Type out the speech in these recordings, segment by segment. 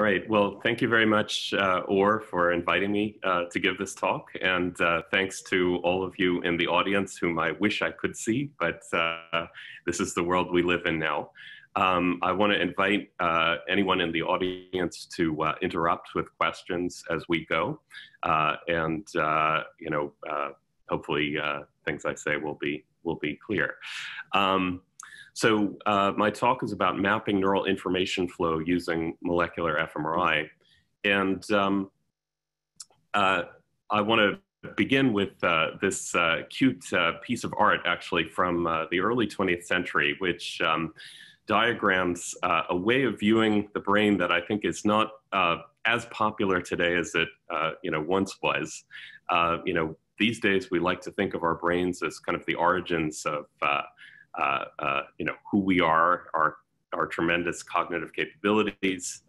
right. Well, thank you very much, uh, Or, for inviting me uh, to give this talk. And uh, thanks to all of you in the audience whom I wish I could see, but uh, this is the world we live in now. Um, I want to invite uh, anyone in the audience to uh, interrupt with questions as we go. And, you know, hopefully things I say will be, will be clear. Um, so my talk is about mapping neural information flow using molecular fMRI. And um, I want to begin with uh, this uh, cute uh, piece of art actually from the early 20th century, which um, diagrams uh, a way of viewing the brain that I think is not uh, as popular today as it uh, you know once was. Uh, you know, these days we like to think of our brains as kind of the origins of uh, uh, you know who we are, our our tremendous cognitive capabilities.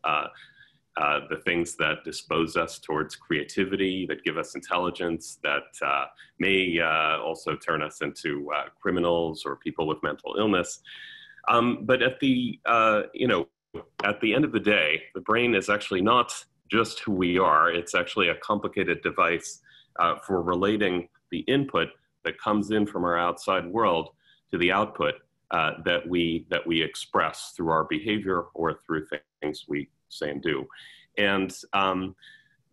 the things that dispose us towards creativity, that give us intelligence, that may also turn us into criminals or people with mental illness. Um, but at the, uh, you know, at the end of the day, the brain is actually not just who we are. It's actually a complicated device uh, for relating the input that comes in from our outside world to the output uh, that we that we express through our behavior or through things we say and do. And um,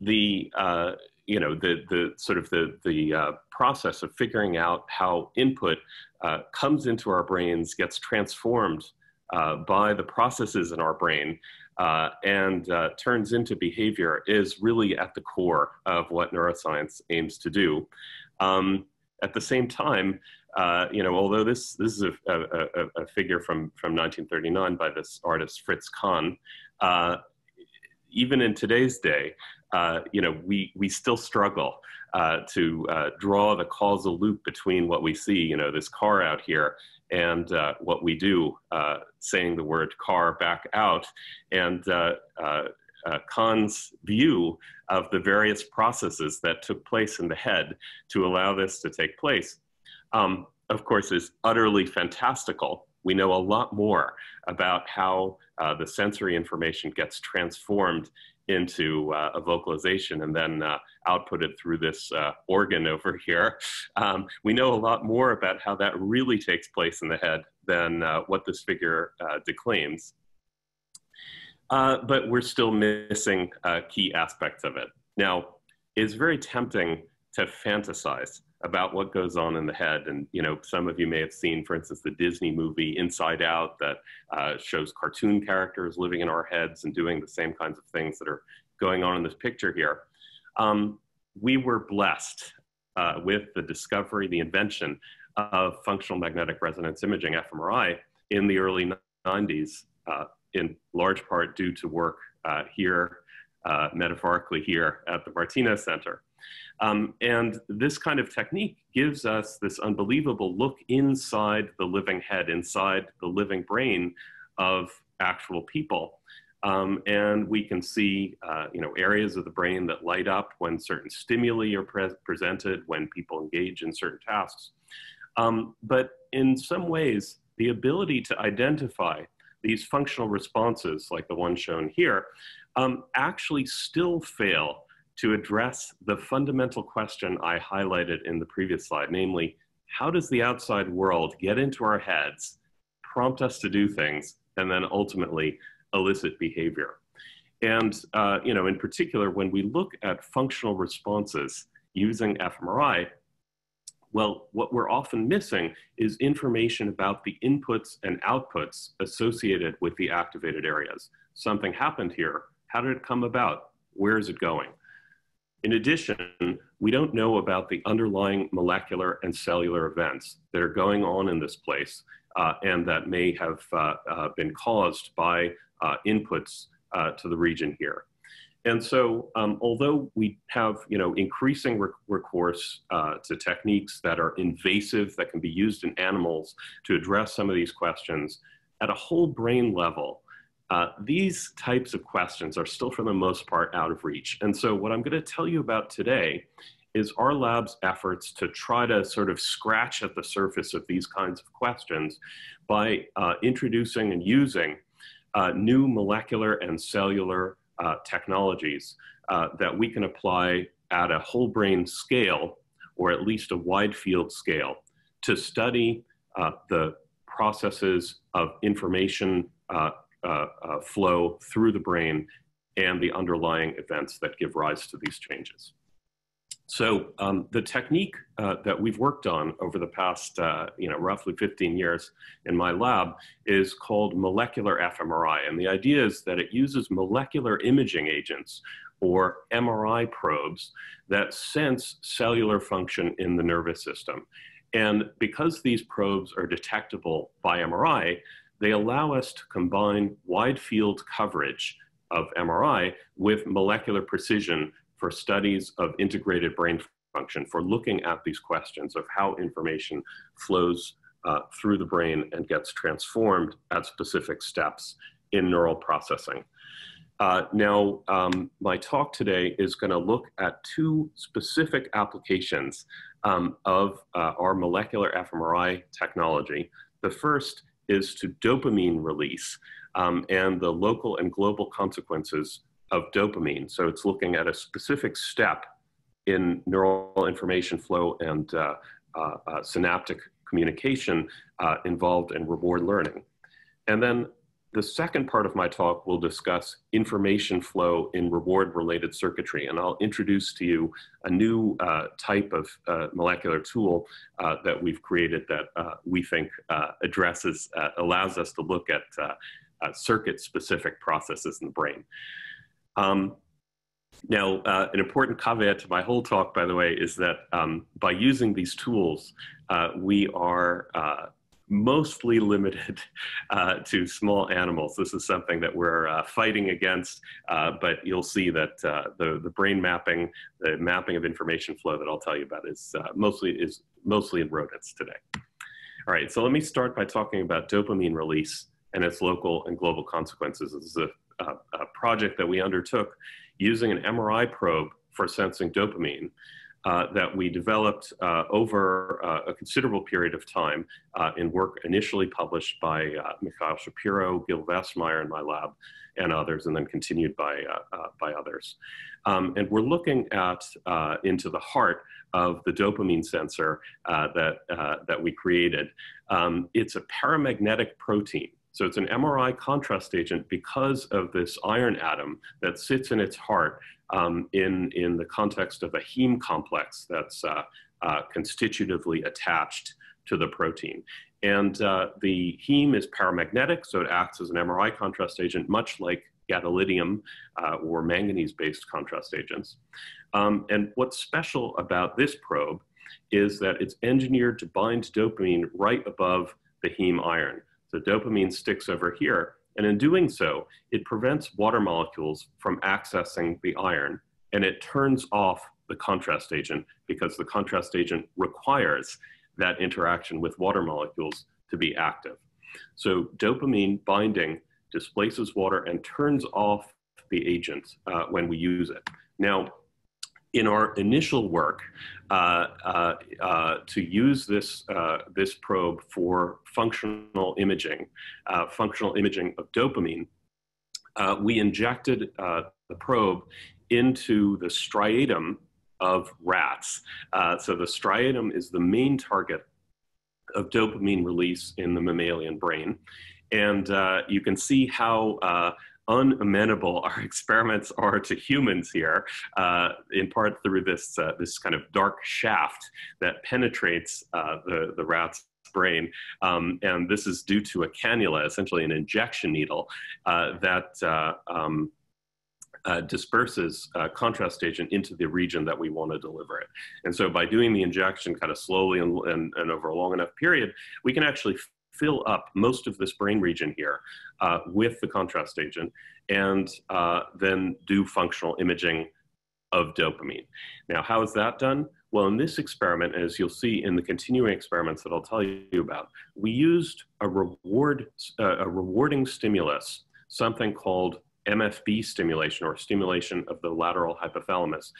the uh, you know the the sort of the the uh, process of figuring out how input uh, comes into our brains, gets transformed uh, by the processes in our brain, uh, and turns into behavior is really at the core of what neuroscience aims to do. Um, at the same time, uh, you know, although this this is a, a, a, figure from from 1939 by this artist Fritz Kahn, uh, even in today's day, you know, we we still struggle uh, to uh, draw the causal loop between what we see, you know, this car out here, and uh, what we do, uh, saying the word car back out, and uh, uh, Kahn's view of the various processes that took place in the head to allow this to take place, um, of course, is utterly fantastical. We know a lot more about how the sensory information gets transformed into uh, a vocalization and then uh, outputted through this uh, organ over here. Um, we know a lot more about how that really takes place in the head than uh, what this figure uh, declaims. Uh, but we're still missing key aspects of it. Now, it's very tempting to fantasize about what goes on in the head. And you know, some of you may have seen, for instance, the Disney movie Inside Out that uh, shows cartoon characters living in our heads and doing the same kinds of things that are going on in this picture here. Um, we were blessed uh, with the discovery, the invention of functional magnetic resonance imaging, fMRI, in the early 90s, uh, in large part due to work uh, here, uh, metaphorically here at the Martinos Center. Um, and this kind of technique gives us this unbelievable look inside the living head, inside the living brain of actual people. Um, and we can see, uh, you know, areas of the brain that light up when certain stimuli are pre presented, when people engage in certain tasks. Um, but in some ways, the ability to identify these functional responses, like the one shown here, um, actually still fail to address the fundamental question I highlighted in the previous slide, namely, how does the outside world get into our heads, prompt us to do things, and then ultimately elicit behavior? And, uh, you know, in particular, when we look at functional responses using fMRI, well, what we're often missing is information about the inputs and outputs associated with the activated areas. Something happened here. How did it come about? Where is it going? In addition, we don't know about the underlying molecular and cellular events that are going on in this place uh, and that may have uh, uh, been caused by uh, inputs uh, to the region here. And so, um, although we have, you know, increasing recourse uh, to techniques that are invasive, that can be used in animals to address some of these questions, at a whole brain level, uh, these types of questions are still, for the most part, out of reach. And so, what I'm going to tell you about today is our lab's efforts to try to sort of scratch at the surface of these kinds of questions by uh, introducing and using uh, new molecular and cellular uh, technologies uh, that we can apply at a whole brain scale, or at least a wide field scale, to study uh, the processes of information uh, uh, flow through the brain and the underlying events that give rise to these changes. So um, the technique uh, that we've worked on over the past, uh, you know, roughly 15 years in my lab is called molecular fMRI. And the idea is that it uses molecular imaging agents or MRI probes that sense cellular function in the nervous system. And because these probes are detectable by MRI, they allow us to combine wide field coverage of MRI with molecular precision for studies of integrated brain function, for looking at these questions of how information flows uh, through the brain and gets transformed at specific steps in neural processing. Uh, now, um, my talk today is going to look at two specific applications um, of uh, our molecular fMRI technology. The first is to dopamine release um, and the local and global consequences of dopamine. So it's looking at a specific step in neural information flow and uh, uh, uh, synaptic communication uh, involved in reward learning. And then the second part of my talk will discuss information flow in reward related circuitry. And I'll introduce to you a new uh, type of uh, molecular tool that we've created that we think addresses, allows us to look at circuit specific processes in the brain. Um, now, uh, an important caveat to my whole talk, by the way, is that um, by using these tools, uh, we are uh, mostly limited uh, to small animals. This is something that we're uh, fighting against, uh, but you'll see that the, the brain mapping, the mapping of information flow that I'll tell you about is mostly is mostly in rodents today. All right, so let me start by talking about dopamine release and its local and global consequences. This is a a, a project that we undertook using an MRI probe for sensing dopamine. Uh, that we developed uh, over uh, a considerable period of time uh, in work initially published by Mikhail Shapiro, Gil Westmeyer in my lab, and others, and then continued by, by others. Um, and we're looking at into the heart of the dopamine sensor that, that we created. Um, it's a paramagnetic protein so it's an MRI contrast agent because of this iron atom that sits in its heart um, in, in the context of a heme complex that's uh, uh, constitutively attached to the protein. And uh, the heme is paramagnetic, so it acts as an MRI contrast agent, much like gadolinium uh, or manganese-based contrast agents. Um, and what's special about this probe is that it's engineered to bind dopamine right above the heme iron. So dopamine sticks over here. And in doing so, it prevents water molecules from accessing the iron and it turns off the contrast agent because the contrast agent requires that interaction with water molecules to be active. So dopamine binding displaces water and turns off the agent uh, when we use it. Now, in our initial work uh, uh, uh, to use this, uh, this probe for functional imaging, uh, functional imaging of dopamine, we injected the probe into the striatum of rats. so the striatum is the main target of dopamine release in the mammalian brain. And you can see how unamenable our experiments are to humans here, uh, in part through this, uh, this kind of dark shaft that penetrates uh, the, the rat's brain. Um, and this is due to a cannula, essentially an injection needle, uh, that uh, um, uh, disperses uh, contrast agent into the region that we want to deliver it. And so by doing the injection kind of slowly and, and, and over a long enough period, we can actually fill up most of this brain region here uh, with the contrast agent and uh, then do functional imaging of dopamine. Now, how is that done? Well, in this experiment, as you'll see in the continuing experiments that I'll tell you about, we used a reward, uh, a rewarding stimulus, something called MFB stimulation or stimulation of the lateral hypothalamus,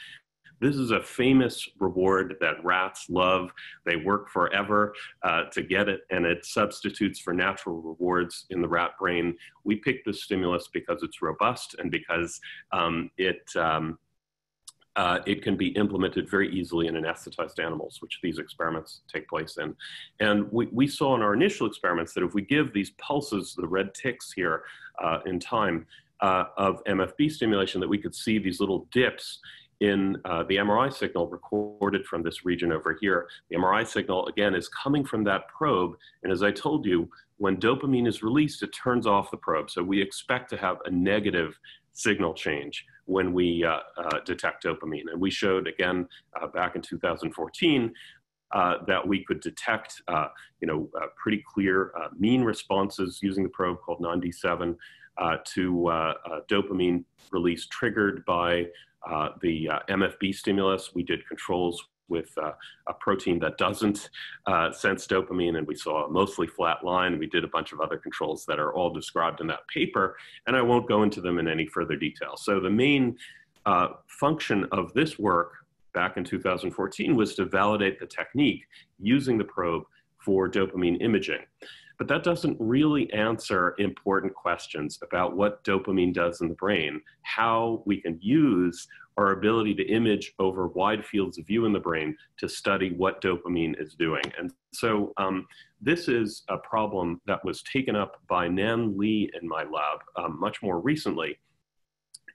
This is a famous reward that rats love. They work forever uh, to get it, and it substitutes for natural rewards in the rat brain. We picked this stimulus because it's robust and because um, it um, uh, it can be implemented very easily in anesthetized animals, which these experiments take place in. And we, we saw in our initial experiments that if we give these pulses, the red ticks here uh, in time, uh, of MFB stimulation, that we could see these little dips in uh, the MRI signal recorded from this region over here. The MRI signal, again, is coming from that probe. And as I told you, when dopamine is released, it turns off the probe. So we expect to have a negative signal change when we uh, uh, detect dopamine. And we showed again uh, back in 2014 uh, that we could detect, uh, you know, pretty clear mean responses using the probe called NAND7 to dopamine release triggered by the MFB stimulus. We did controls with uh, a protein that doesn't uh, sense dopamine, and we saw a mostly flat line. We did a bunch of other controls that are all described in that paper, and I won't go into them in any further detail. So the main uh, function of this work back in 2014 was to validate the technique using the probe for dopamine imaging. But that doesn't really answer important questions about what dopamine does in the brain, how we can use our ability to image over wide fields of view in the brain to study what dopamine is doing. And so um, this is a problem that was taken up by Nan Li in my lab um, much more recently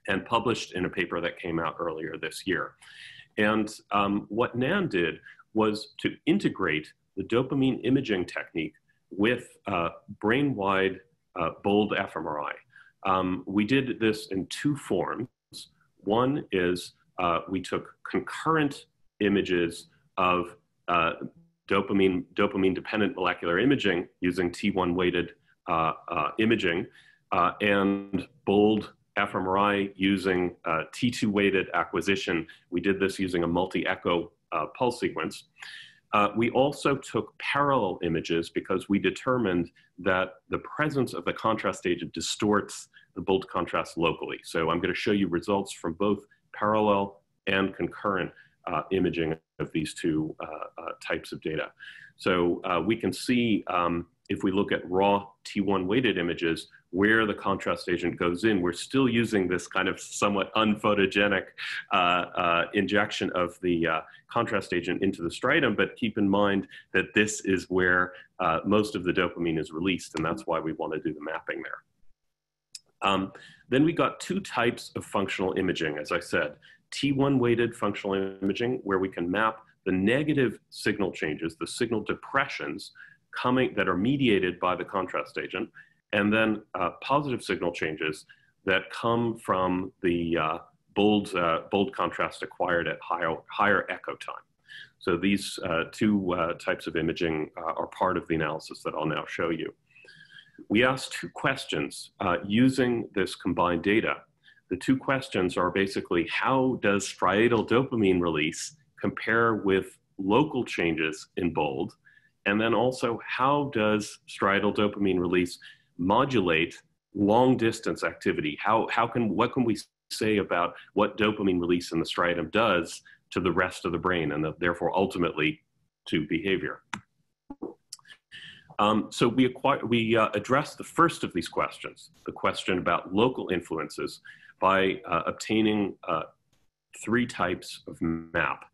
and published in a paper that came out earlier this year. And um, what Nan did was to integrate the dopamine imaging technique with uh, brain-wide uh, bold fMRI. Um, we did this in two forms. One is uh, we took concurrent images of uh, dopamine, dopamine dependent molecular imaging using T1 weighted uh, uh, imaging uh, and bold fMRI using T2 weighted acquisition. We did this using a multi-echo pulse sequence. Uh, we also took parallel images because we determined that the presence of the contrast agent distorts the bold contrast locally. So I'm going to show you results from both parallel and concurrent uh, imaging of these two uh, uh types of data. So uh, we can see um, if we look at raw T1 weighted images, where the contrast agent goes in, we're still using this kind of somewhat unphotogenic uh, uh, injection of the uh, contrast agent into the striatum, but keep in mind that this is where uh, most of the dopamine is released, and that's why we want to do the mapping there. Um, then we got two types of functional imaging, as I said. T1 weighted functional imaging, where we can map the negative signal changes, the signal depressions coming that are mediated by the contrast agent, and then uh, positive signal changes that come from the uh, bold, uh, bold contrast acquired at higher, higher echo time. So these uh, two uh, types of imaging are part of the analysis that I'll now show you. We asked two questions using this combined data. The two questions are basically how does striatal dopamine release compare with local changes in bold? And then also, how does striatal dopamine release modulate long distance activity? How, how can, what can we say about what dopamine release in the striatum does to the rest of the brain and the, therefore ultimately to behavior? Um, so we, acquire, we uh, address the first of these questions, the question about local influences, by uh, obtaining uh, three types of map.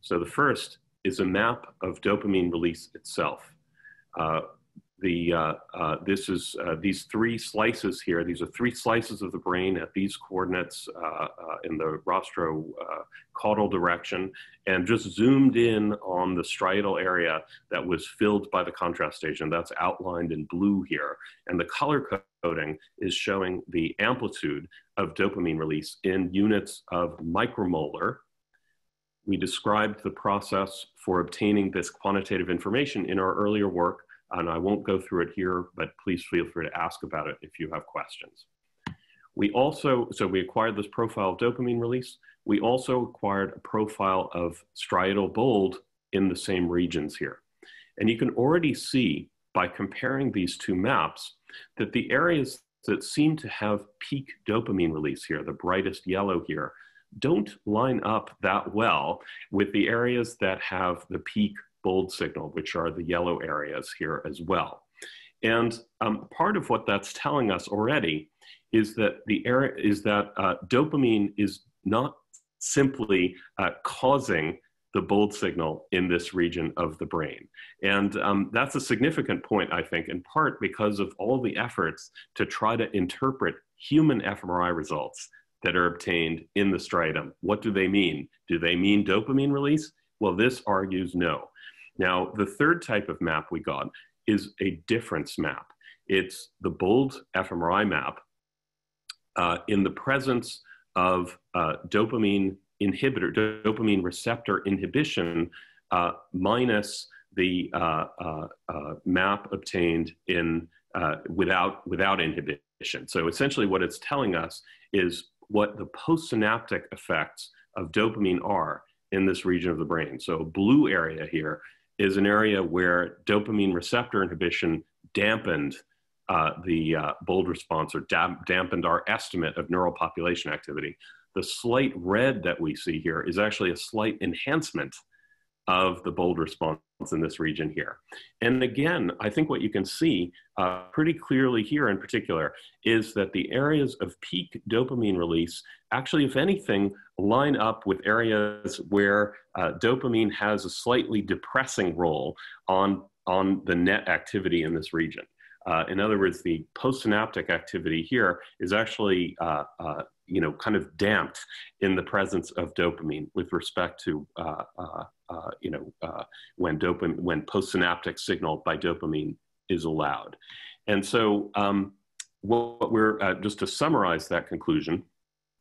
So the first is a map of dopamine release itself. Uh, the, uh, uh, this is uh, these three slices here. These are three slices of the brain at these coordinates uh, uh, in the rostro caudal direction, and just zoomed in on the striatal area that was filled by the contrast agent. That's outlined in blue here, and the color coding is showing the amplitude of dopamine release in units of micromolar. We described the process for obtaining this quantitative information in our earlier work and I won't go through it here, but please feel free to ask about it if you have questions. We also, so we acquired this profile of dopamine release. We also acquired a profile of striatal bold in the same regions here. And you can already see by comparing these two maps that the areas that seem to have peak dopamine release here, the brightest yellow here, don't line up that well with the areas that have the peak bold signal, which are the yellow areas here as well. And um, part of what that's telling us already is that the area is that uh, dopamine is not simply uh, causing the bold signal in this region of the brain. And um, that's a significant point, I think, in part because of all the efforts to try to interpret human fMRI results that are obtained in the striatum. What do they mean? Do they mean dopamine release? Well, this argues no. Now, the third type of map we got is a difference map. It's the bold fMRI map uh, in the presence of uh, dopamine inhibitor, dopamine receptor inhibition, uh, minus the uh, uh, uh, map obtained in without without inhibition. So essentially, what it's telling us is what the postsynaptic effects of dopamine are in this region of the brain. So blue area here is an area where dopamine receptor inhibition dampened uh, the uh, bold response or dampened our estimate of neural population activity. The slight red that we see here is actually a slight enhancement of the bold response in this region here. And again, I think what you can see uh, pretty clearly here in particular is that the areas of peak dopamine release actually, if anything, line up with areas where uh, dopamine has a slightly depressing role on, on the net activity in this region. Uh, in other words, the postsynaptic activity here is actually uh, uh, you know, kind of damped in the presence of dopamine with respect to, uh, uh, uh, you know, uh, when dopamine, when postsynaptic signal by dopamine is allowed. And so um, what we're, uh, just to summarize that conclusion,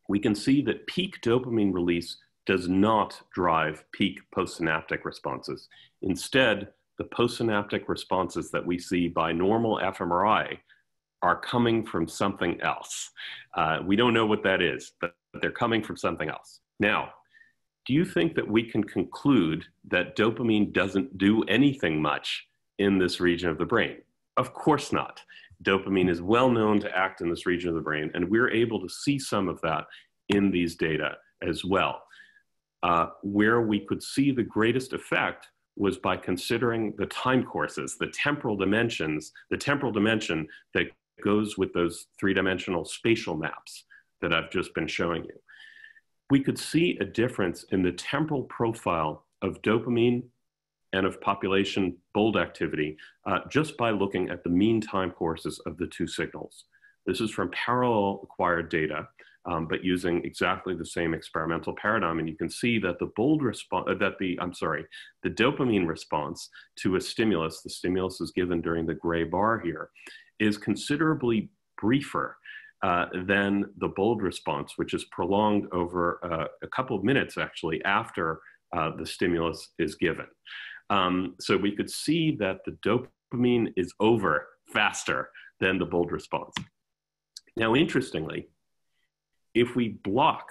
we can see that peak dopamine release does not drive peak postsynaptic responses. Instead, the postsynaptic responses that we see by normal fMRI are coming from something else. Uh, we don't know what that is, but they're coming from something else. Now, do you think that we can conclude that dopamine doesn't do anything much in this region of the brain? Of course not. Dopamine is well known to act in this region of the brain, and we're able to see some of that in these data as well. Uh, where we could see the greatest effect was by considering the time courses, the temporal dimensions, the temporal dimension that goes with those three-dimensional spatial maps that I've just been showing you. We could see a difference in the temporal profile of dopamine and of population bold activity uh, just by looking at the mean time courses of the two signals. This is from parallel acquired data, um, but using exactly the same experimental paradigm. And you can see that the bold response, uh, that the, I'm sorry, the dopamine response to a stimulus, the stimulus is given during the gray bar here, is considerably briefer uh, than the bold response, which is prolonged over uh, a couple of minutes actually after uh, the stimulus is given. Um, so we could see that the dopamine is over faster than the bold response. Now, interestingly, if we block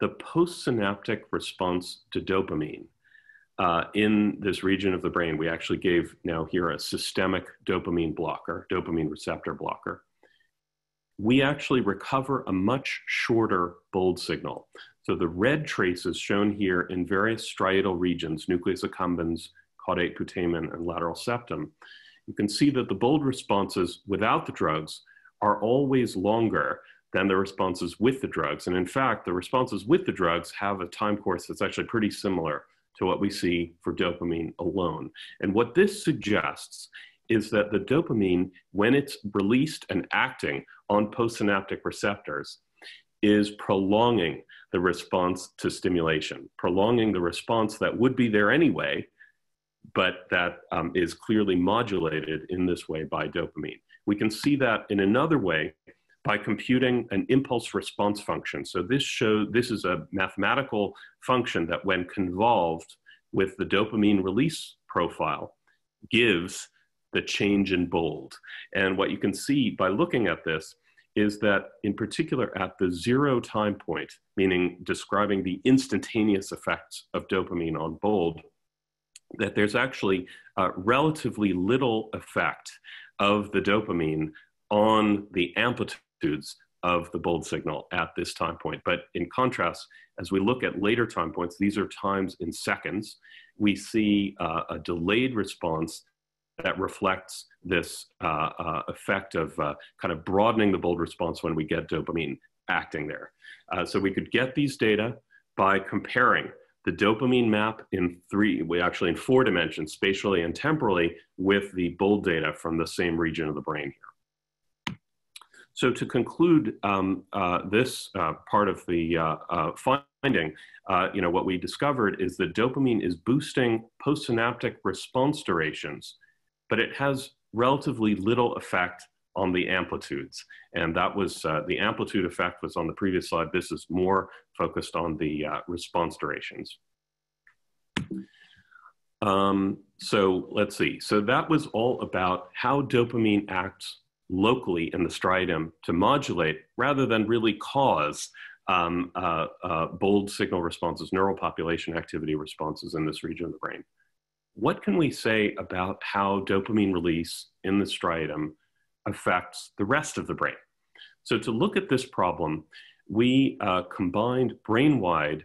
the postsynaptic response to dopamine, uh, in this region of the brain. We actually gave now here a systemic dopamine blocker, dopamine receptor blocker. We actually recover a much shorter bold signal. So the red traces shown here in various striatal regions, nucleus accumbens, caudate putamen, and lateral septum, you can see that the bold responses without the drugs are always longer than the responses with the drugs. And in fact, the responses with the drugs have a time course that's actually pretty similar to what we see for dopamine alone. And what this suggests is that the dopamine, when it's released and acting on postsynaptic receptors, is prolonging the response to stimulation, prolonging the response that would be there anyway, but that um, is clearly modulated in this way by dopamine. We can see that in another way by computing an impulse response function. So this show this is a mathematical function that when convolved with the dopamine release profile gives the change in bold. And what you can see by looking at this is that in particular at the zero time point, meaning describing the instantaneous effects of dopamine on bold, that there's actually relatively little effect of the dopamine on the amplitude of the bold signal at this time point. But in contrast, as we look at later time points, these are times in seconds, we see uh, a delayed response that reflects this uh, uh, effect of uh, kind of broadening the bold response when we get dopamine acting there. Uh, so we could get these data by comparing the dopamine map in three, we actually in four dimensions, spatially and temporally, with the bold data from the same region of the brain here. So to conclude um, uh, this uh, part of the uh, uh finding, uh, you know, what we discovered is that dopamine is boosting postsynaptic response durations, but it has relatively little effect on the amplitudes. And that was, uh, the amplitude effect was on the previous slide. This is more focused on the response durations. Um, so let's see. So that was all about how dopamine acts locally in the striatum to modulate rather than really cause um, uh, uh, bold signal responses, neural population activity responses in this region of the brain. What can we say about how dopamine release in the striatum affects the rest of the brain. So to look at this problem, we uh, combined brain-wide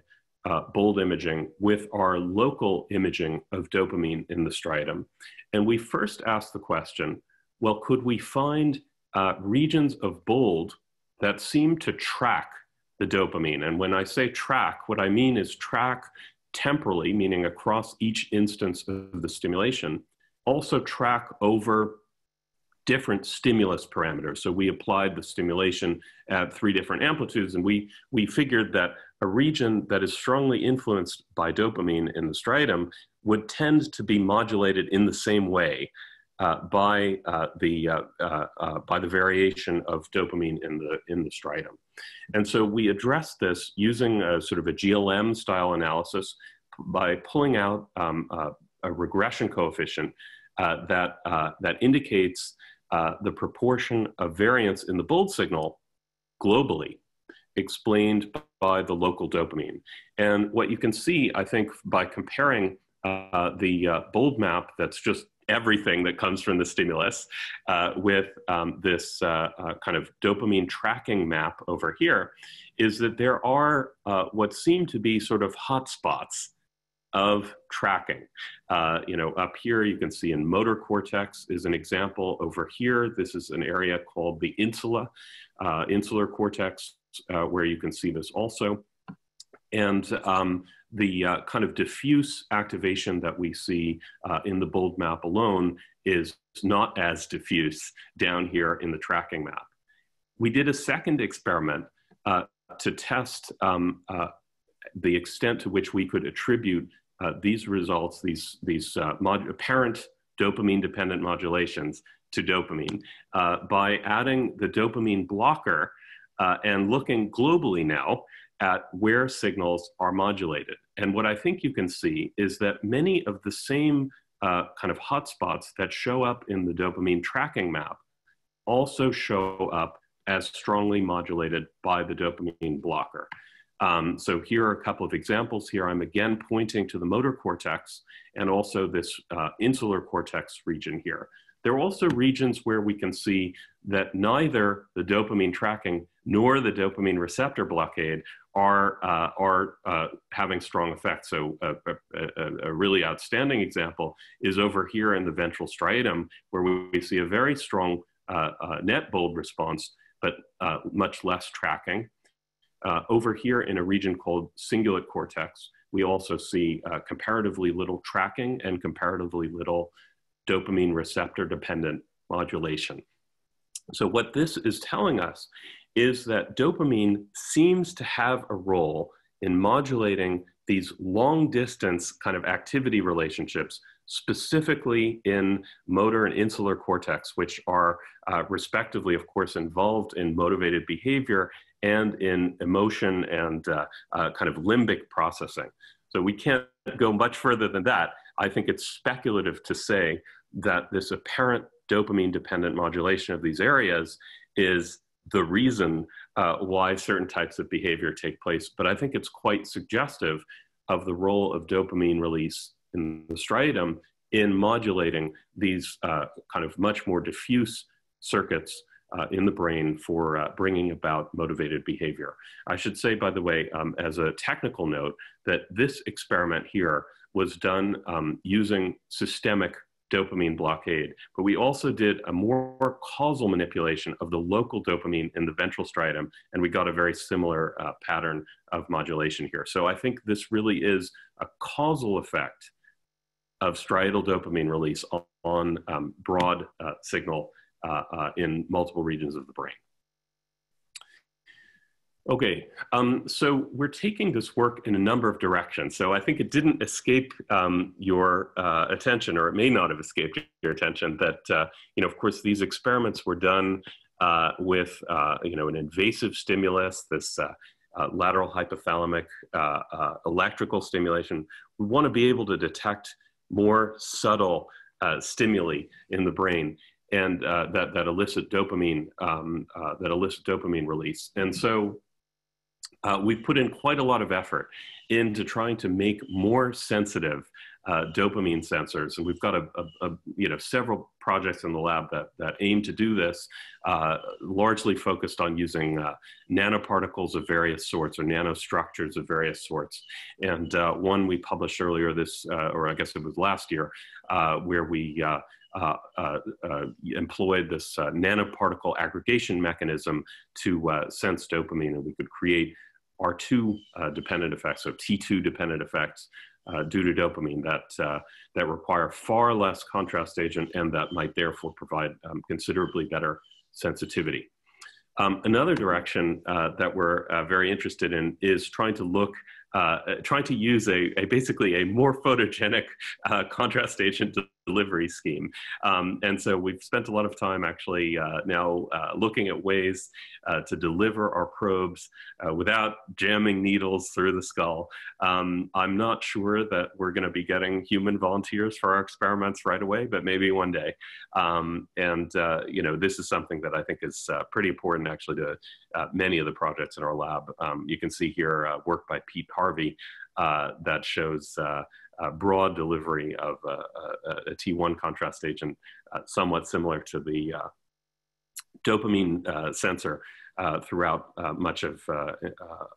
uh, bold imaging with our local imaging of dopamine in the striatum. And we first asked the question, well, could we find uh, regions of bold that seem to track the dopamine? And when I say track, what I mean is track temporally, meaning across each instance of the stimulation, also track over different stimulus parameters. So we applied the stimulation at three different amplitudes, and we, we figured that a region that is strongly influenced by dopamine in the striatum would tend to be modulated in the same way by, uh, the, uh, uh, uh by the variation of dopamine in the, in the striatum. And so we addressed this using a sort of a GLM style analysis by pulling out um, a regression coefficient uh, that, uh, that indicates uh, the proportion of variance in the bold signal globally explained by the local dopamine. And what you can see, I think, by comparing uh, the uh, bold map that's just everything that comes from the stimulus uh, with um, this kind of dopamine tracking map over here, is that there are what seem to be sort of hotspots of tracking. Uh, you know, up here you can see in motor cortex is an example. Over here, this is an area called the insula, uh, insular cortex, uh, where you can see this also. And um, the uh, kind of diffuse activation that we see uh, in the bold map alone is not as diffuse down here in the tracking map. We did a second experiment uh, to test um, the extent to which we could attribute uh, these results, these, these uh, apparent dopamine dependent modulations to dopamine uh, by adding the dopamine blocker uh, and looking globally now at where signals are modulated. And what I think you can see is that many of the same uh, kind of hotspots that show up in the dopamine tracking map also show up as strongly modulated by the dopamine blocker. Um, so here are a couple of examples. Here I'm again pointing to the motor cortex and also this uh, insular cortex region here. There are also regions where we can see that neither the dopamine tracking nor the dopamine receptor blockade are, uh, are uh, having strong effects. So a, a, a, really outstanding example is over here in the ventral striatum, where we, see a very strong uh, uh, net bold response, but uh, much less tracking. Uh, over here in a region called cingulate cortex, we also see comparatively little tracking and comparatively little dopamine receptor dependent modulation. So what this is telling us is that dopamine seems to have a role in modulating these long distance kind of activity relationships, specifically in motor and insular cortex, which are uh, respectively, of course, involved in motivated behavior and in emotion and uh, uh, kind of limbic processing. So we can't go much further than that. I think it's speculative to say that this apparent dopamine dependent modulation of these areas is the reason uh, why certain types of behavior take place. But I think it's quite suggestive of the role of dopamine release in the striatum in modulating these uh, kind of much more diffuse circuits uh, in the brain for uh, bringing about motivated behavior. I should say, by the way, um, as a technical note, that this experiment here was done um, using systemic dopamine blockade, but we also did a more causal manipulation of the local dopamine in the ventral striatum, and we got a very similar uh, pattern of modulation here. So I think this really is a causal effect of striatal dopamine release on, on um, broad uh, signal uh, uh, in multiple regions of the brain. Okay, um, so we're taking this work in a number of directions. So I think it didn't escape um, your uh, attention, or it may not have escaped your attention, that, uh, you know, of course, these experiments were done uh, with, uh, you know, an invasive stimulus, this uh, uh, lateral hypothalamic electrical stimulation. We want to be able to detect more subtle stimuli in the brain and that, that elicit dopamine, um, that elicit dopamine release. And so uh, we've put in quite a lot of effort into trying to make more sensitive uh, dopamine sensors, and we've got a, a, a, you know several projects in the lab that that aim to do this, uh, largely focused on using uh, nanoparticles of various sorts or nanostructures of various sorts. And uh, one we published earlier this, uh, or I guess it was last year, where we uh, uh, uh, employed this nanoparticle aggregation mechanism to sense dopamine, and we could create R2 uh, dependent effects, so T2 dependent effects uh, due to dopamine that, uh, that require far less contrast agent and that might therefore provide um, considerably better sensitivity. Um, another direction that we're very interested in is trying to look uh, trying to use a, a, basically a more photogenic uh, contrast agent delivery scheme. Um, and so we've spent a lot of time actually uh, now uh, looking at ways uh, to deliver our probes uh, without jamming needles through the skull. Um, I'm not sure that we're going to be getting human volunteers for our experiments right away, but maybe one day. Um, and, you know, this is something that I think is pretty important actually to many of the projects in our lab. Um, you can see here work by Pete Harvey uh, that shows uh, broad delivery of a a T1 contrast agent, uh, somewhat similar to the uh, dopamine uh, sensor. throughout much of,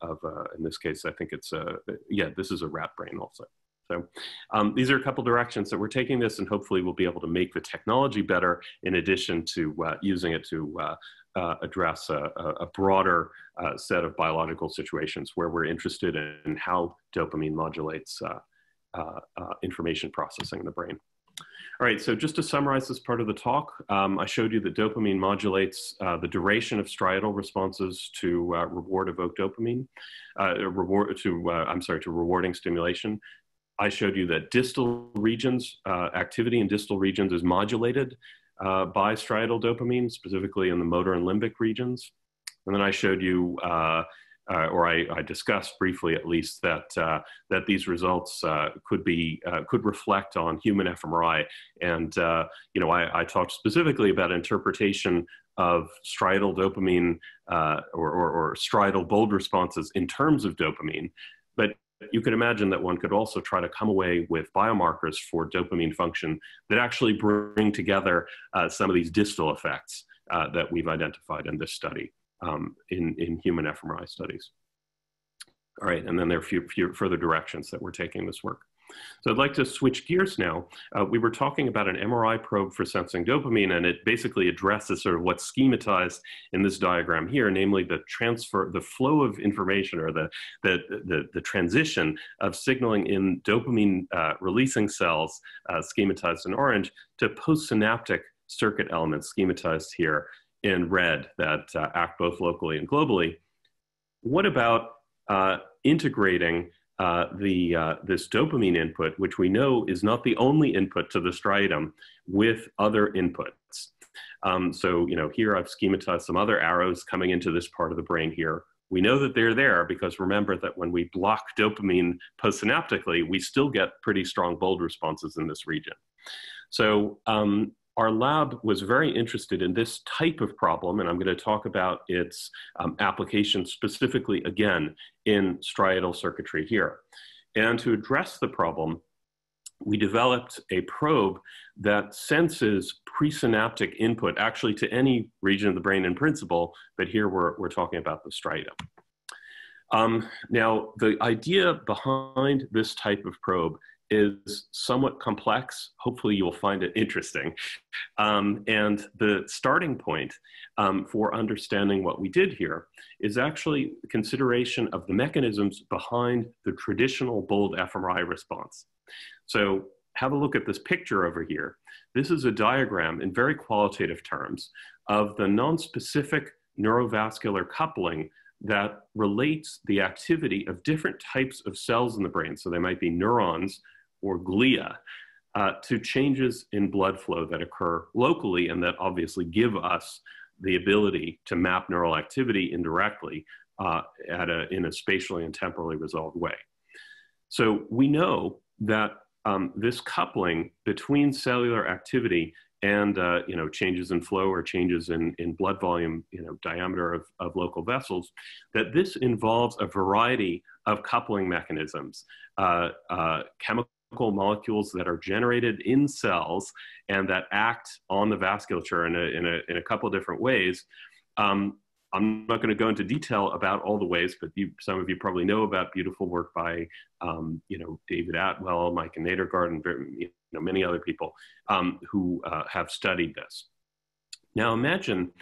of in this case, I think it's, a, yeah, this is a rat brain also. So um, these are a couple directions that we're taking this and hopefully we'll be able to make the technology better in addition to uh, using it to uh, uh, address a, a broader uh, set of biological situations where we're interested in how dopamine modulates uh, uh, uh, information processing in the brain. All right, so just to summarize this part of the talk, um, I showed you that dopamine modulates uh, the duration of striatal responses to uh, reward evoked dopamine, uh, reward to, uh, I'm sorry, to rewarding stimulation. I showed you that distal regions, activity in distal regions is modulated by striatal dopamine, specifically in the motor and limbic regions. And then I showed you uh, or I, I, discussed briefly at least that uh, that these results uh, could be uh, could reflect on human fMRI, and uh, you know I, I, talked specifically about interpretation of striatal dopamine uh, or, or, or striatal bold responses in terms of dopamine, but you could imagine that one could also try to come away with biomarkers for dopamine function that actually bring together some of these distal effects that we've identified in this study um, in, in human fMRI studies. All right, and then there are a few, few further directions that we're taking this work. So I'd like to switch gears now. Uh, we were talking about an MRI probe for sensing dopamine, and it basically addresses sort of what's schematized in this diagram here, namely the transfer, the flow of information or the, the, the, the transition of signaling in dopamine uh, releasing cells, uh, schematized in orange, to postsynaptic circuit elements schematized here in red that uh, act both locally and globally. What about uh, integrating uh, the, uh, this dopamine input, which we know is not the only input to the striatum, with other inputs? Um, so, you know, here I've schematized some other arrows coming into this part of the brain here. We know that they're there because remember that when we block dopamine postsynaptically, we still get pretty strong bold responses in this region. So um, our lab was very interested in this type of problem, and I'm going to talk about its um, application specifically again in striatal circuitry here. And to address the problem, we developed a probe that senses presynaptic input actually to any region of the brain in principle, but here we're, we're talking about the striatum. Um, now, the idea behind this type of probe is somewhat complex. Hopefully, you'll find it interesting. Um, and the starting point um, for understanding what we did here is actually consideration of the mechanisms behind the traditional bold fMRI response. So, have a look at this picture over here. This is a diagram in very qualitative terms of the non-specific neurovascular coupling that relates the activity of different types of cells in the brain. So they might be neurons or glia uh, to changes in blood flow that occur locally and that obviously give us the ability to map neural activity indirectly uh, at a, in a spatially and temporally resolved way. So we know that um, this coupling between cellular activity and uh, you know changes in flow or changes in, in blood volume, you know diameter of, of local vessels, that this involves a variety of coupling mechanisms, uh, uh, chemical molecules that are generated in cells and that act on the vasculature in a, in a, in a couple different ways. Um, I'm not going to go into detail about all the ways, but you, some of you probably know about beautiful work by, um, you know, David Atwell, Mike and you know, many other people um, who uh, have studied this. Now imagine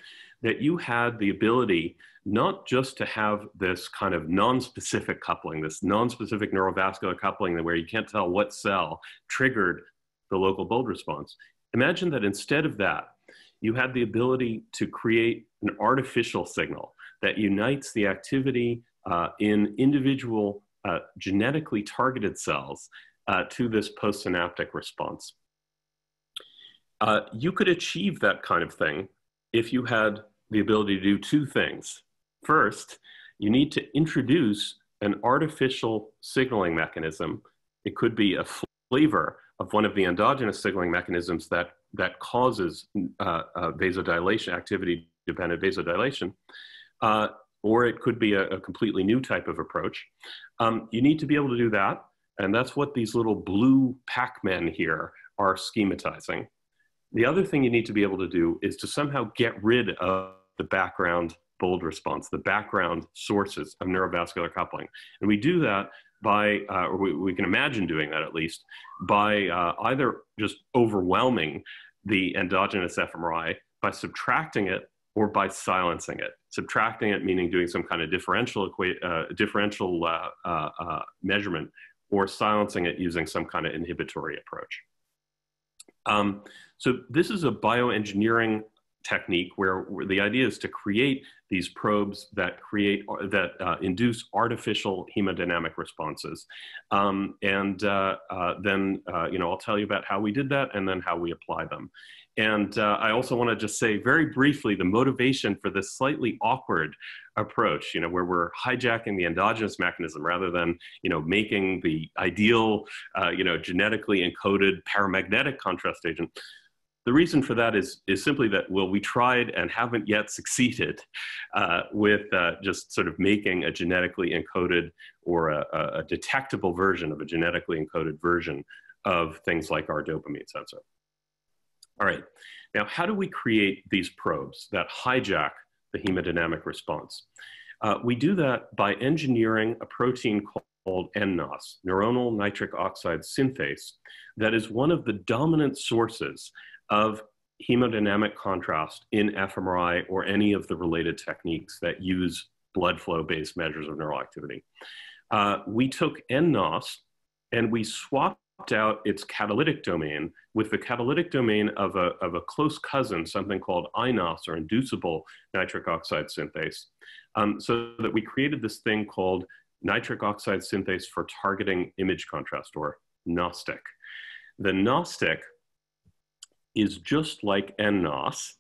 that you had the ability not just to have this kind of non-specific coupling, this non-specific neurovascular coupling where you can't tell what cell triggered the local bold response. Imagine that instead of that, you had the ability to create an artificial signal that unites the activity uh, in individual uh, genetically targeted cells uh, to this postsynaptic response. Uh, you could achieve that kind of thing if you had the ability to do two things. First, you need to introduce an artificial signaling mechanism. It could be a flavor of one of the endogenous signaling mechanisms that that causes uh, uh, vasodilation, activity dependent vasodilation, uh, or it could be a, a, completely new type of approach. Um, you need to be able to do that, and that's what these little blue Pac-Men here are schematizing. The other thing you need to be able to do is to somehow get rid of the background bold response, the background sources of neurovascular coupling. And we do that by, uh, or we, we, can imagine doing that at least, by uh, either just overwhelming the endogenous fMRI by subtracting it or by silencing it. Subtracting it meaning doing some kind of differential, uh, differential uh, uh, uh, measurement or silencing it using some kind of inhibitory approach. Um, so this is a bioengineering technique where, where, the idea is to create these probes that create that uh, induce artificial hemodynamic responses. Um, and uh, uh, then uh, you know i'll tell you about how we did that and then how we apply them. And uh, i also want to just say very briefly the motivation for this slightly awkward approach you know where we're hijacking the endogenous mechanism rather than you know making the ideal uh, you know genetically encoded paramagnetic contrast agent the reason for that is, is simply that, well, we tried and haven't yet succeeded uh, with uh, just sort of making a genetically encoded or a, a, detectable version of a genetically encoded version of things like our dopamine sensor. All right, now how do we create these probes that hijack the hemodynamic response? Uh, we do that by engineering a protein called nNOS, neuronal nitric oxide synthase, that is one of the dominant sources of hemodynamic contrast in fMRI or any of the related techniques that use blood flow based measures of neural activity. Uh, we took nNOS and we swapped out its catalytic domain with the catalytic domain of a, of a close cousin, something called iNOS or inducible nitric oxide synthase, um, so that we created this thing called nitric oxide synthase for targeting image contrast or NOSTIC. The NOSTIC is just like nNOS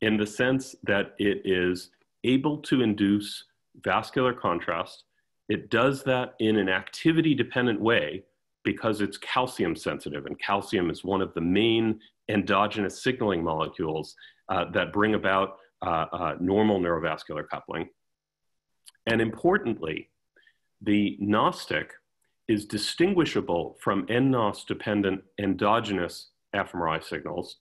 in the sense that it is able to induce vascular contrast. It does that in an activity dependent way because it's calcium sensitive, and calcium is one of the main endogenous signaling molecules uh, that bring about uh, uh, normal neurovascular coupling. And importantly, the NOSTIC is distinguishable from nNOS-dependent endogenous fMRI signals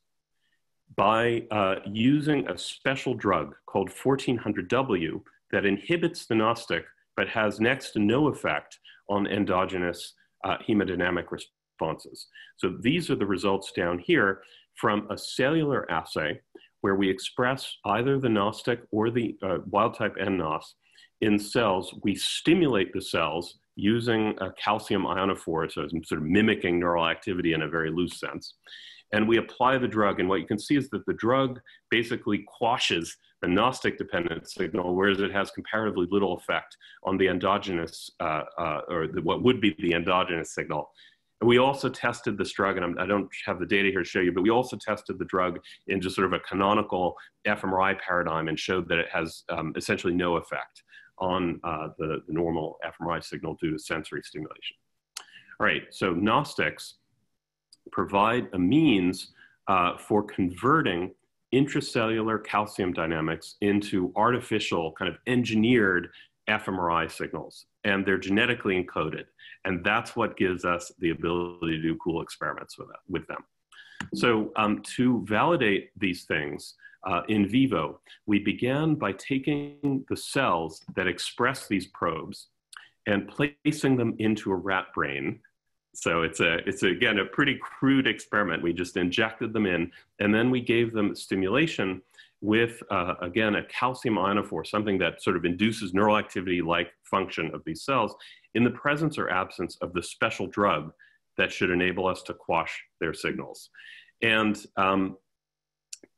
by uh, using a special drug called 1400W that inhibits the Nostik but has next to no effect on endogenous uh, hemodynamic responses. So these are the results down here from a cellular assay where we express either the Nostik or the uh, wild type nNOS in cells. We stimulate the cells using a calcium ionophore, so it's sort of mimicking neural activity in a very loose sense. And we apply the drug, and what you can see is that the drug basically quashes the Gnostic dependent signal, whereas it has comparatively little effect on the endogenous, uh, uh, or the, what would be the endogenous signal. And we also tested this drug, and I'm, I do not have the data here to show you, but we also tested the drug in just sort of a canonical fMRI paradigm and showed that it has um, essentially no effect on uh, the, the normal fMRI signal due to sensory stimulation. All right, so Gnostics provide a means uh, for converting intracellular calcium dynamics into artificial, kind of engineered fMRI signals, and they're genetically encoded. And that's what gives us the ability to do cool experiments with, with them. So um, to validate these things uh, in vivo, we began by taking the cells that express these probes and placing them into a rat brain so it's a it's a, again a pretty crude experiment. We just injected them in, and then we gave them stimulation with uh, again a calcium ionophore, something that sort of induces neural activity like function of these cells, in the presence or absence of the special drug that should enable us to quash their signals. And um,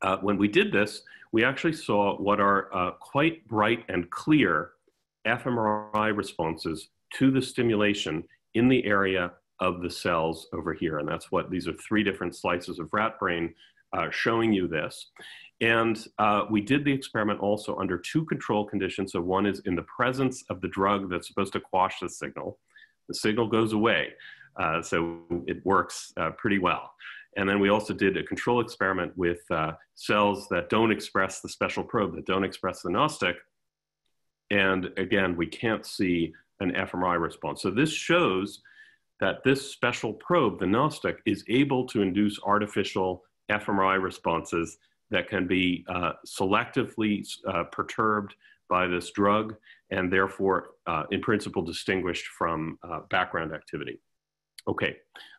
uh, when we did this, we actually saw what are uh, quite bright and clear fMRI responses to the stimulation in the area of the cells over here. And that's what these are three different slices of rat brain uh, showing you this. And uh, we did the experiment also under two control conditions. So one is in the presence of the drug that's supposed to quash the signal. The signal goes away. Uh, so it works uh, pretty well. And then we also did a control experiment with uh, cells that don't express the special probe, that don't express the Gnostic. And again, we can't see an fMRI response. So this shows that this special probe, the Gnostic, is able to induce artificial fMRI responses that can be uh, selectively uh, perturbed by this drug and therefore, uh, in principle, distinguished from uh, background activity. Okay,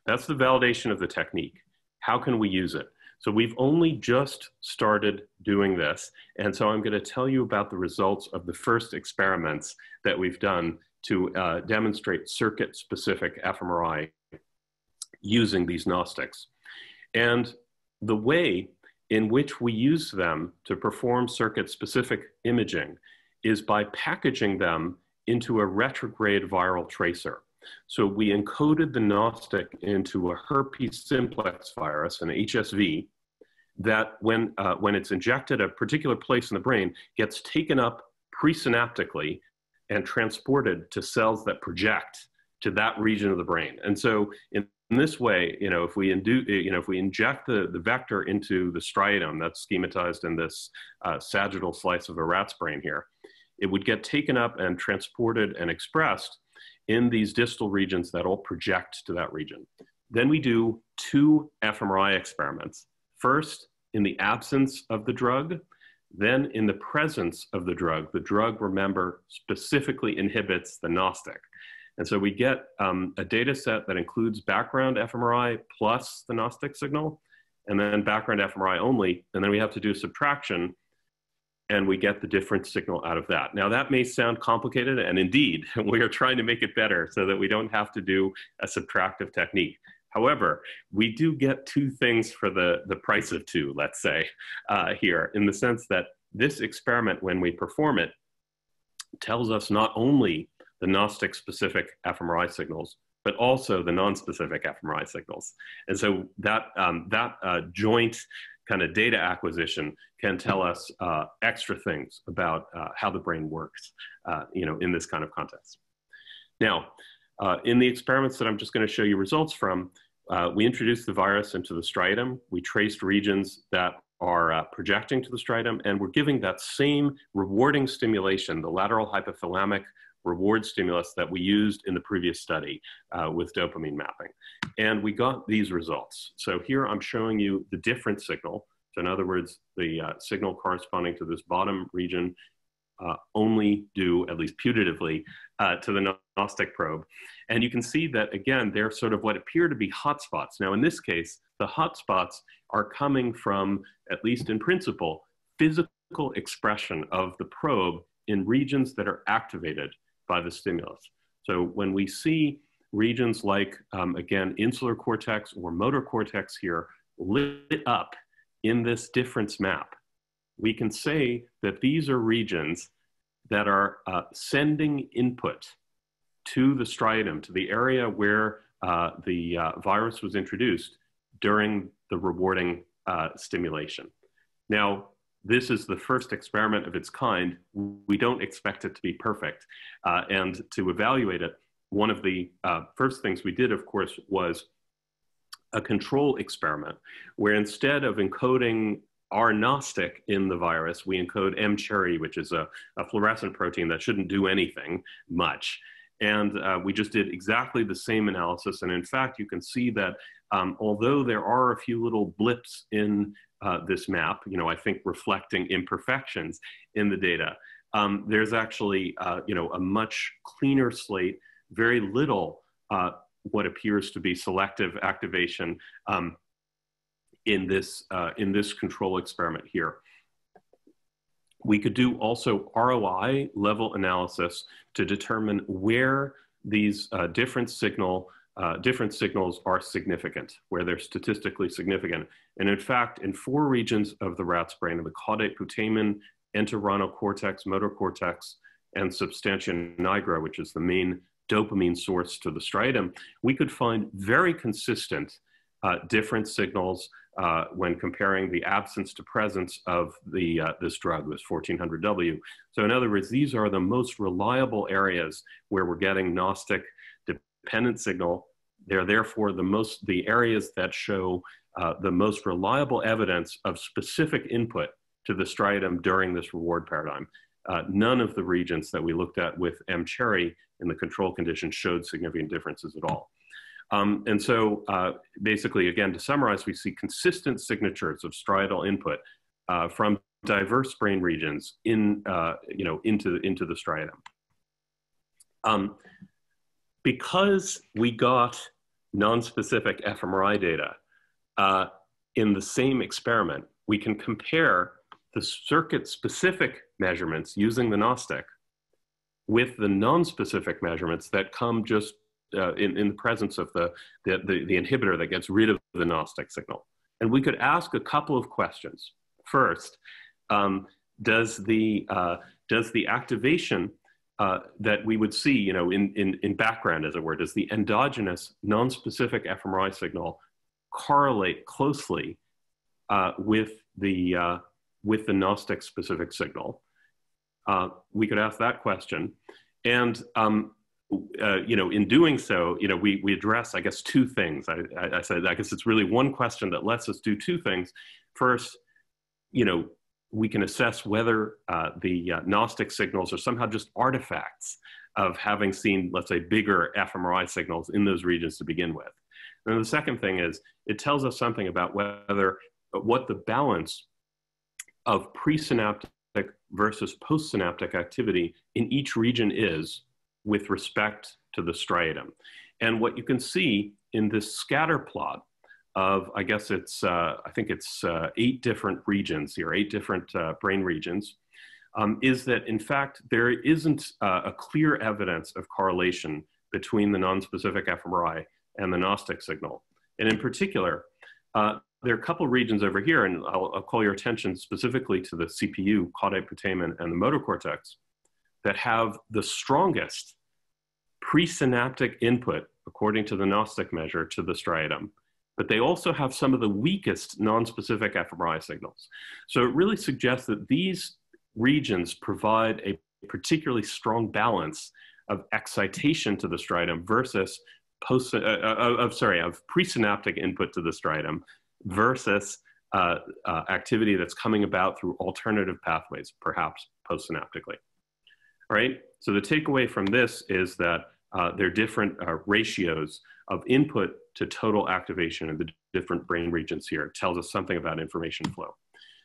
that's the validation of the technique. How can we use it? So we've only just started doing this. And so I'm going to tell you about the results of the first experiments that we've done to uh, demonstrate circuit-specific fMRI using these Gnostics. And the way in which we use them to perform circuit-specific imaging is by packaging them into a retrograde viral tracer. So we encoded the Gnostic into a herpes simplex virus, an HSV, that when, uh, when it's injected at a particular place in the brain, gets taken up presynaptically and transported to cells that project to that region of the brain. And so in, in this way, you know, if we induce, you know, if we inject the, the vector into the striatum that's schematized in this uh, sagittal slice of a rat's brain here, it would get taken up and transported and expressed in these distal regions that all project to that region. Then we do two fMRI experiments. First, in the absence of the drug, then, in the presence of the drug, the drug, remember, specifically inhibits the Nostik. And so we get um, a data set that includes background fMRI plus the Nostik signal, and then background fMRI only. And then we have to do subtraction, and we get the different signal out of that. Now, that may sound complicated, and indeed, we are trying to make it better so that we don't have to do a subtractive technique. However, we do get two things for the, the price of two, let's say, uh, here, in the sense that this experiment, when we perform it, tells us not only the Gnostic specific fMRI signals, but also the non-specific fMRI signals. And so that, um, that uh, joint kind of data acquisition can tell us uh, extra things about uh, how the brain works, uh, you know, in this kind of context. Now, uh, in the experiments that I'm just going to show you results from, uh, we introduced the virus into the striatum. We traced regions that are uh, projecting to the striatum, and we're giving that same rewarding stimulation, the lateral hypothalamic reward stimulus that we used in the previous study uh, with dopamine mapping. And we got these results. So here I'm showing you the different signal. So in other words, the uh, signal corresponding to this bottom region uh, only due, at least putatively, uh, to the Gnostic probe. And you can see that, again, they're sort of what appear to be hotspots. Now, in this case, the hotspots are coming from, at least in principle, physical expression of the probe in regions that are activated by the stimulus. So when we see regions like, um, again, insular cortex or motor cortex here lit up in this difference map, we can say that these are regions that are uh, sending input to the striatum, to the area where uh, the uh, virus was introduced during the rewarding uh, stimulation. Now, this is the first experiment of its kind. We don't expect it to be perfect. Uh, and to evaluate it, one of the uh, first things we did, of course, was a control experiment where instead of encoding R Gnostic in the virus, we encode M cherry, which is a, a fluorescent protein that shouldn't do anything much. And uh, we just did exactly the same analysis. And in fact, you can see that um, although there are a few little blips in uh, this map, you know, I think reflecting imperfections in the data, um, there's actually, uh, you know, a much cleaner slate, very little uh, what appears to be selective activation um, in this, uh, in this control experiment here. We could do also ROI level analysis to determine where these uh, different signal uh, different signals are significant, where they're statistically significant. And in fact, in four regions of the rat's brain, the caudate putamen, entorhinal cortex, motor cortex, and substantia nigra, which is the main dopamine source to the striatum, we could find very consistent uh, different signals uh, when comparing the absence to presence of the, uh, this drug, this 1400W. So in other words, these are the most reliable areas where we're getting Gnostic dependent signal. They're therefore the most, the areas that show uh, the most reliable evidence of specific input to the striatum during this reward paradigm. Uh, none of the regions that we looked at with M. cherry in the control condition showed significant differences at all. Um, and so uh, basically, again, to summarize, we see consistent signatures of striatal input uh, from diverse brain regions in, uh, you know, into, into the striatum. Um, because we got non-specific fMRI data uh, in the same experiment, we can compare the circuit-specific measurements using the Gnostic with the non-specific measurements that come just uh, in, in the presence of the, the, the, the, inhibitor that gets rid of the Gnostic signal. And we could ask a couple of questions. First, um, does, the, uh, does the activation uh, that we would see, you know, in, in, in background, as it were, does the endogenous non-specific fMRI signal correlate closely uh, with the uh, with the Gnostic specific signal? Uh, we could ask that question, and um, uh, you know, in doing so, you know, we, we address, I guess, two things. I, I, I, said, I guess it's really one question that lets us do two things. First, you know, we can assess whether uh, the uh, Gnostic signals are somehow just artifacts of having seen, let's say, bigger fMRI signals in those regions to begin with. And the second thing is, it tells us something about whether, what the balance of presynaptic versus postsynaptic activity in each region is with respect to the striatum. And what you can see in this scatter plot of, I guess it's, uh, I think it's uh, eight different regions here, eight different uh, brain regions, um, is that in fact, there isn't uh, a clear evidence of correlation between the non-specific fMRI and the Gnostic signal. And in particular, uh, there are a couple regions over here, and I'll, I'll, call your attention specifically to the CPU, caudate putamen, and the motor cortex, that have the strongest presynaptic input, according to the Gnostic measure, to the striatum. But they also have some of the weakest non-specific fMRI signals. So it really suggests that these regions provide a particularly strong balance of excitation to the striatum versus post, uh, uh, of, sorry, of presynaptic input to the striatum versus uh, uh, activity that's coming about through alternative pathways, perhaps postsynaptically. All right, So the takeaway from this is that uh, there are different uh, ratios of input to total activation in the different brain regions here. It tells us something about information flow.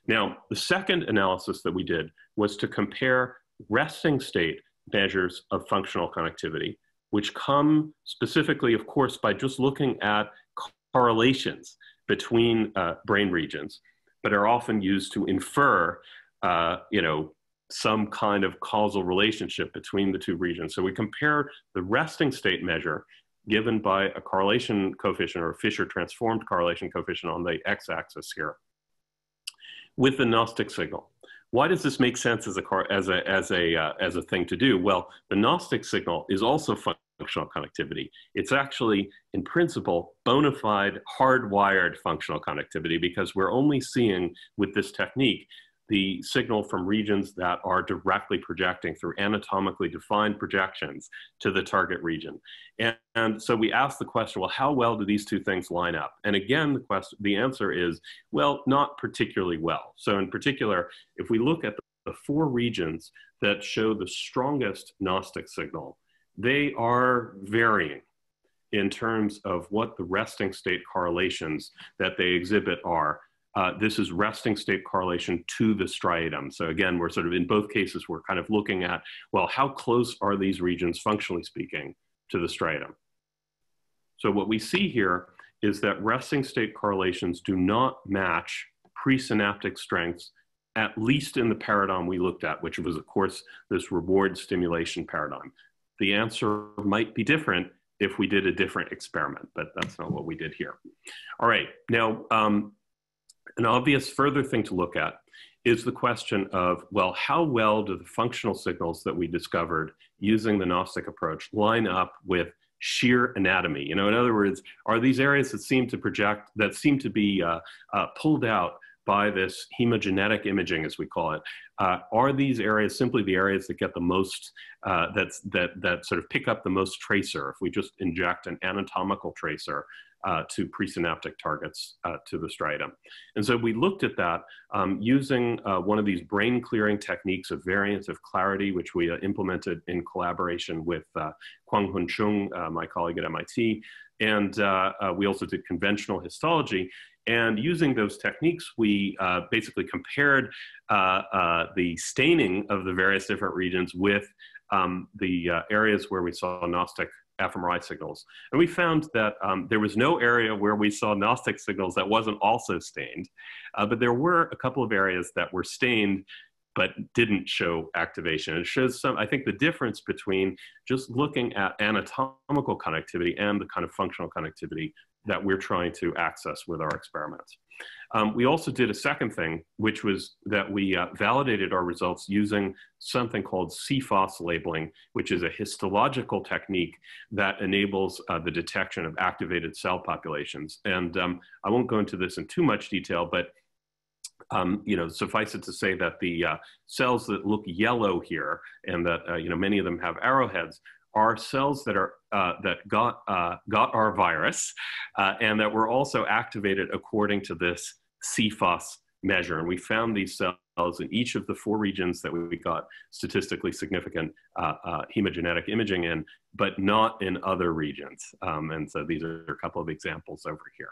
Now, the second analysis that we did was to compare resting state measures of functional connectivity, which come specifically, of course, by just looking at correlations between uh, brain regions, but are often used to infer, uh, you know, some kind of causal relationship between the two regions. So we compare the resting state measure given by a correlation coefficient or a Fisher transformed correlation coefficient on the x-axis here with the Gnostic signal. Why does this make sense as a, as a, as a, uh, as a thing to do? Well, the Gnostic signal is also functional connectivity. It's actually, in principle, bona fide, hardwired functional connectivity because we're only seeing with this technique the signal from regions that are directly projecting through anatomically defined projections to the target region. And, and, so we ask the question, well, how well do these two things line up? And again, the question, the answer is, well, not particularly well. So in particular, if we look at the, the four regions that show the strongest Gnostic signal, they are varying in terms of what the resting state correlations that they exhibit are uh, this is resting state correlation to the striatum. So again, we're sort of in both cases, we're kind of looking at, well, how close are these regions functionally speaking to the striatum? So what we see here is that resting state correlations do not match presynaptic strengths, at least in the paradigm we looked at, which was of course this reward stimulation paradigm. The answer might be different if we did a different experiment, but that's not what we did here. All right, now um, an obvious further thing to look at is the question of, well, how well do the functional signals that we discovered using the Gnostic approach line up with sheer anatomy? You know, in other words, are these areas that seem to project, that seem to be uh, uh, pulled out by this hemogenetic imaging, as we call it, uh, are these areas simply the areas that get the most, uh, that, that sort of pick up the most tracer if we just inject an anatomical tracer uh, to presynaptic targets uh, to the striatum. And so we looked at that um, using uh, one of these brain clearing techniques of variance of clarity, which we uh, implemented in collaboration with uh, Kwang Hun Chung, uh, my colleague at MIT. And we also did conventional histology. And using those techniques, we basically compared the staining of the various different regions with um, the areas where we saw Gnostic fMRI signals. And we found that um, there was no area where we saw Gnostic signals that wasn't also stained, uh, but there were a couple of areas that were stained but didn't show activation. It shows some, I think the difference between just looking at anatomical connectivity and the kind of functional connectivity that we're trying to access with our experiments. Um, we also did a second thing, which was that we uh, validated our results using something called CFOS labeling, which is a histological technique that enables uh, the detection of activated cell populations. And um, I won't go into this in too much detail, but um, you know, suffice it to say that the uh, cells that look yellow here, and that uh, you know many of them have arrowheads, are cells that are uh, that got uh, got our virus, uh, and that were also activated according to this CFOS measure. And we found these cells in each of the four regions that we got statistically significant uh, uh, hemogenetic imaging in, but not in other regions. Um, and so these are a couple of examples over here.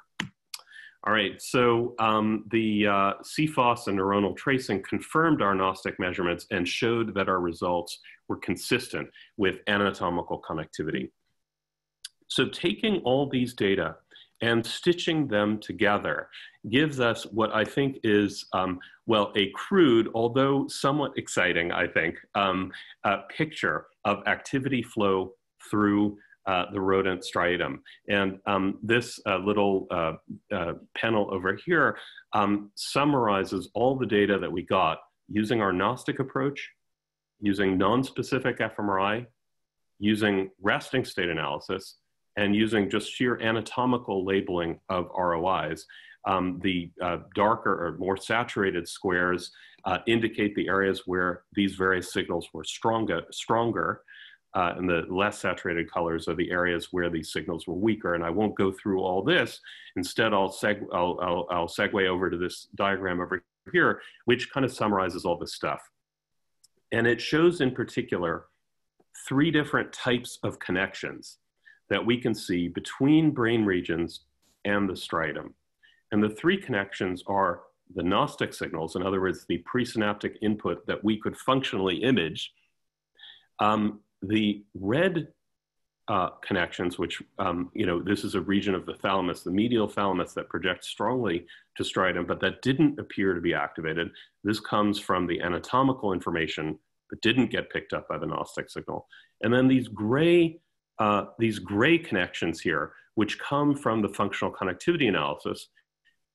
All right, so um, the uh, CFOS and neuronal tracing confirmed our Gnostic measurements and showed that our results were consistent with anatomical connectivity. So taking all these data and stitching them together gives us what I think is, um, well, a crude, although somewhat exciting, I think, um, picture of activity flow through uh, the rodent striatum. And um, this uh, little uh, uh, panel over here um, summarizes all the data that we got using our Gnostic approach, using non-specific fMRI, using resting state analysis, and using just sheer anatomical labeling of ROIs. Um, the uh, darker or more saturated squares uh, indicate the areas where these various signals were stronger, stronger uh, and the less saturated colors are the areas where these signals were weaker. And I won't go through all this. Instead, I'll, seg I'll, I'll, I'll segue over to this diagram over here, which kind of summarizes all this stuff. And it shows in particular three different types of connections that we can see between brain regions and the striatum. And the three connections are the Gnostic signals, in other words, the presynaptic input that we could functionally image. Um, the red uh, connections, which, um, you know, this is a region of the thalamus, the medial thalamus that projects strongly to striatum, but that didn't appear to be activated. This comes from the anatomical information but didn't get picked up by the Gnostic signal. And then these gray, uh, these gray connections here, which come from the functional connectivity analysis,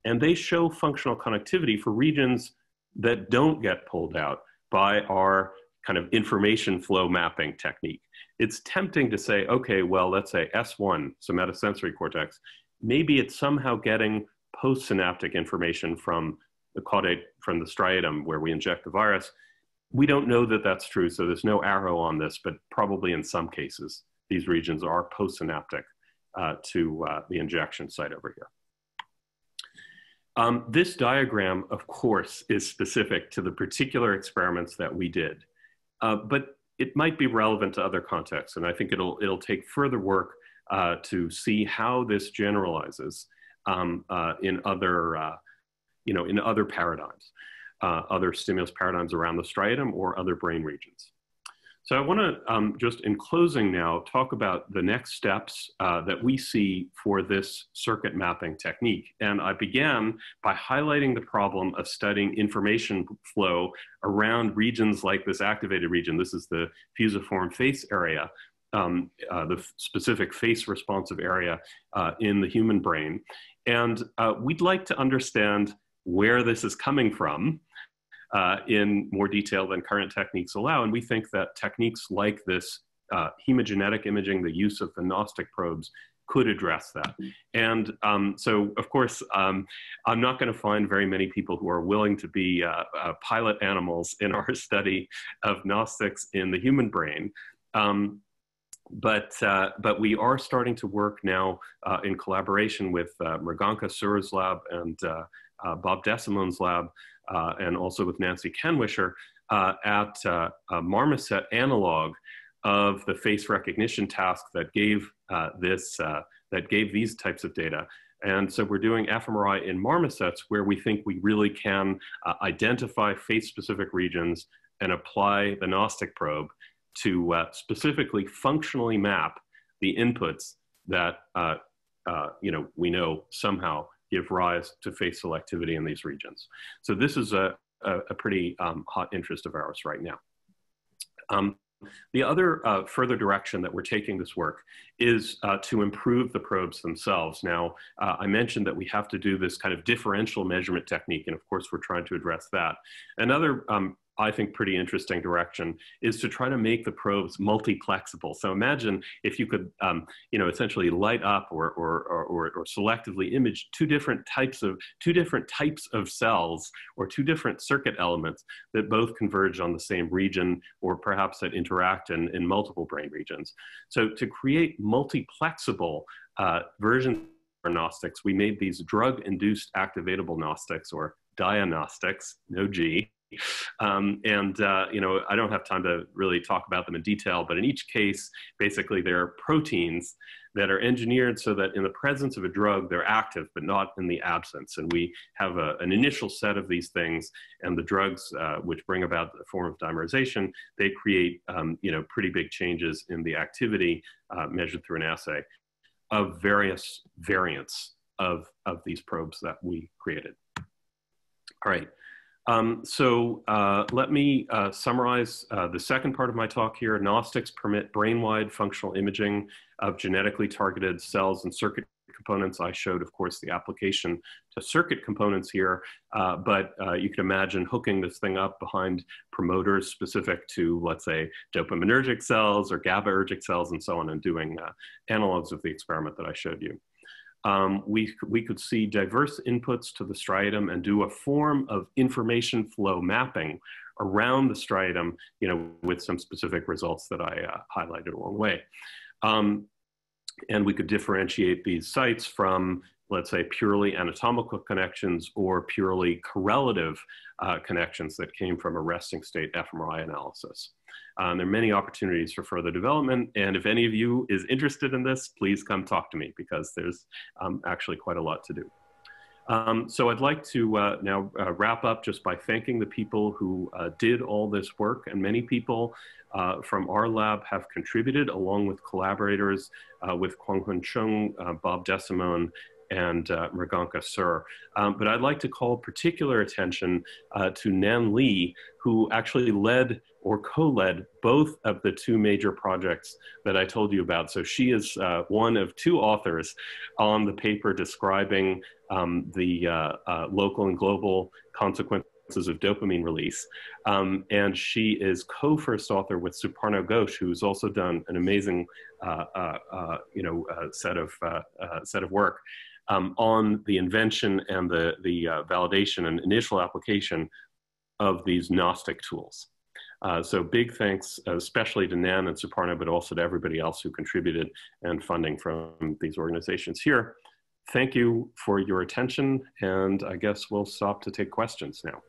and they show functional connectivity for regions that don't get pulled out by our kind of information flow mapping technique. It's tempting to say, okay, well, let's say S1, somatosensory cortex, maybe it's somehow getting postsynaptic information from the caudate, from the striatum where we inject the virus. We don't know that that's true, so there's no arrow on this, but probably in some cases, these regions are postsynaptic uh, to uh, the injection site over here. Um, this diagram, of course, is specific to the particular experiments that we did, uh, but it might be relevant to other contexts, and I think it'll, it'll take further work uh, to see how this generalizes um, uh, in other, uh, you know, in other paradigms, uh, other stimulus paradigms around the striatum or other brain regions. So I want to um, just in closing now talk about the next steps uh, that we see for this circuit mapping technique. And I began by highlighting the problem of studying information flow around regions like this activated region. This is the fusiform face area, um, uh, the specific face responsive area uh, in the human brain. And uh, we'd like to understand where this is coming from uh, in more detail than current techniques allow. And we think that techniques like this uh, hemogenetic imaging, the use of the Gnostic probes, could address that. And um, so, of course, um, I'm not going to find very many people who are willing to be uh, uh, pilot animals in our study of Gnostics in the human brain. Um, but, uh, but we are starting to work now uh, in collaboration with uh, Mriganka Sur's lab and uh, uh, Bob Desimone's lab uh, and also with Nancy Kenwisher uh, at uh, a marmoset analog of the face recognition task that gave this, that gave these types of data. And so we're doing fMRI in marmosets where we think we really can uh, identify face-specific regions and apply the Gnostic probe to uh, specifically functionally map the inputs that uh, you know we know somehow give rise to face selectivity in these regions. So this is a, a, a pretty um, hot interest of ours right now. Um, the other uh, further direction that we're taking this work is uh, to improve the probes themselves. Now, uh, I mentioned that we have to do this kind of differential measurement technique, and of course, we're trying to address that. Another um, I think, pretty interesting direction is to try to make the probes multiplexable. So imagine if you could, um, you know, essentially light up or, or, or, or, selectively image two different types of two different types of cells or two different circuit elements that both converge on the same region or perhaps that interact in, in multiple brain regions. So to create multiplexable uh, versions of Gnostics, we made these drug-induced activatable Gnostics or diagnostics, no G, um, and, uh, you know, I don't have time to really talk about them in detail, but in each case, basically there are proteins that are engineered so that in the presence of a drug, they're active, but not in the absence. And we have a, an initial set of these things, and the drugs, uh, which bring about the form of dimerization, they create, um, you know, pretty big changes in the activity uh, measured through an assay of various variants of, of these probes that we created. All right. Um, so uh, let me uh, summarize uh, the second part of my talk here. Gnostics permit brain-wide functional imaging of genetically targeted cells and circuit components. I showed, of course, the application to circuit components here, uh, but uh, you can imagine hooking this thing up behind promoters specific to, let's say, dopaminergic cells or GABAergic cells and so on, and doing uh, analogs of the experiment that I showed you um, we, we could see diverse inputs to the striatum and do a form of information flow mapping around the striatum, you know, with some specific results that I uh, highlighted along the way. Um, and we could differentiate these sites from let's say, purely anatomical connections or purely correlative uh, connections that came from a resting state fMRI analysis. Um, there are many opportunities for further development. And if any of you is interested in this, please come talk to me because there's um, actually quite a lot to do. Um, so I'd like to uh, now uh, wrap up just by thanking the people who uh, did all this work and many people uh, from our lab have contributed along with collaborators uh, with Kwang Hun Chung, uh, Bob DeSimone, and uh, Mriganka Sur. Um, but I'd like to call particular attention uh, to Nan Lee, who actually led or co-led both of the two major projects that I told you about. So she is uh, one of two authors on the paper describing um, the uh, uh, local and global consequences of dopamine release. Um, and she is co-first author with Suparna Ghosh, who's also done an amazing, uh, uh, uh, you know, set of set of work um, on the invention and the, the uh, validation and initial application of these Gnostic tools. Uh, so big thanks, especially to Nan and Suparna, but also to everybody else who contributed and funding from these organizations here. Thank you for your attention, and I guess we'll stop to take questions now.